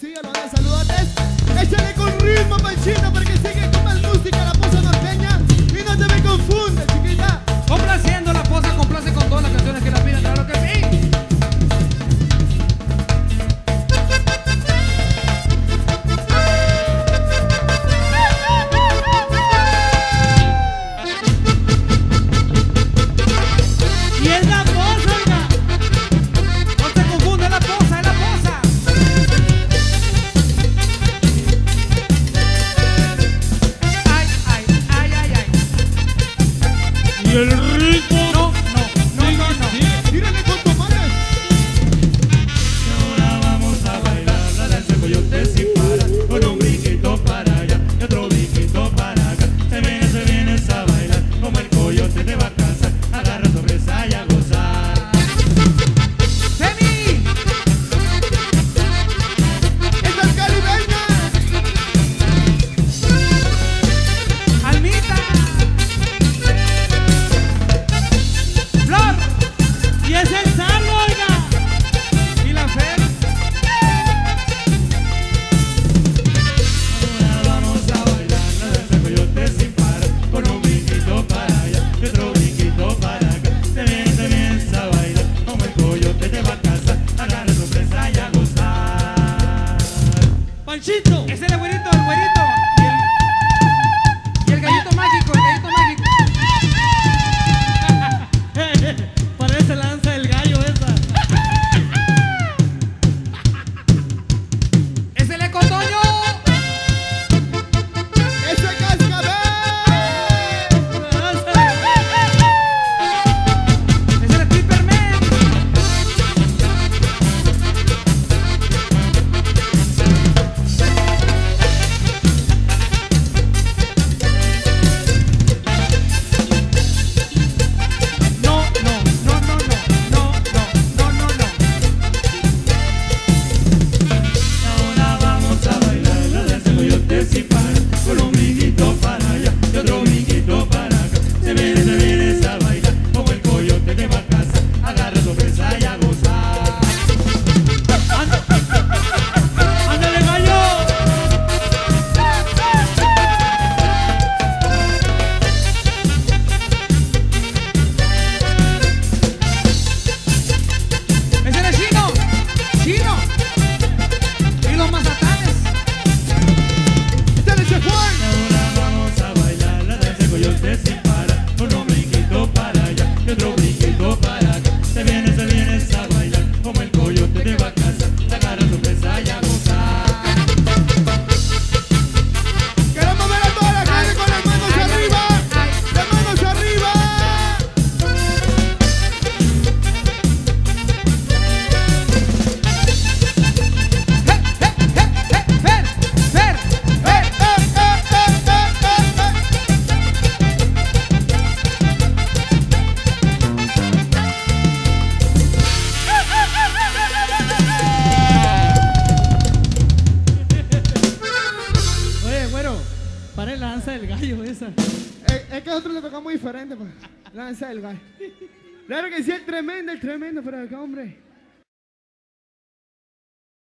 Síguelo, a saludotes. Échale con ritmo, Panchito, porque sigue con más música la posa norteña. Y no te me confundas. y el Panchito. Ese es el güerito, el güerito. danza del gallo esa. Es, es que nosotros le tocamos diferente, pues. La danza del gallo. Claro que sí, el tremendo, el tremendo, pero acá, hombre.